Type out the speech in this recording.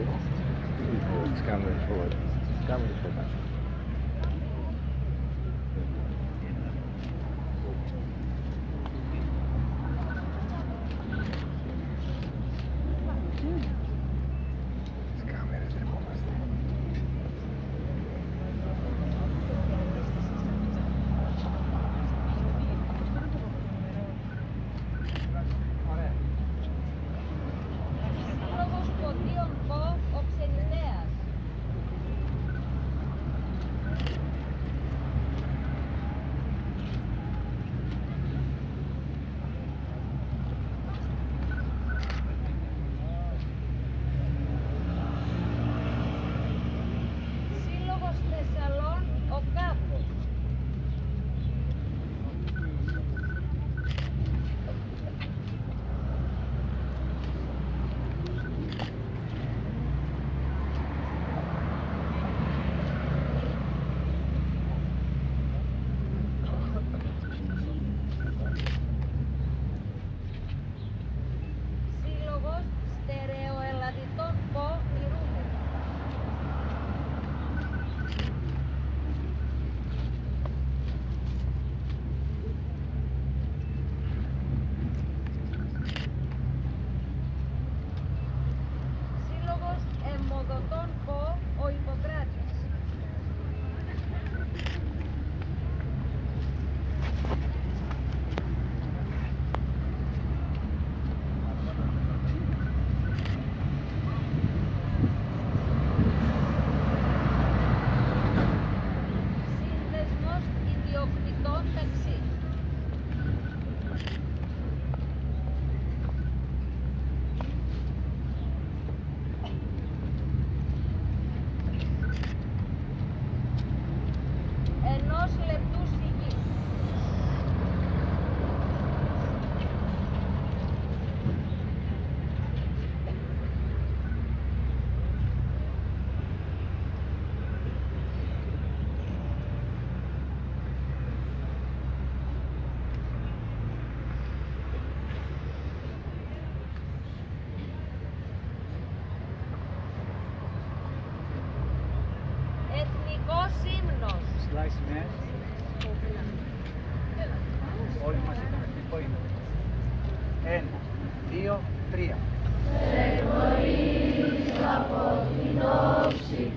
It's coming forward. It's coming forward. Ιατρικός ύμνος. Ψηλά οι σημαίες. Όλοι μαζί το μεθυντικό είναι. Ένα, δύο, τρία. Σε γνωρίζω από την όψη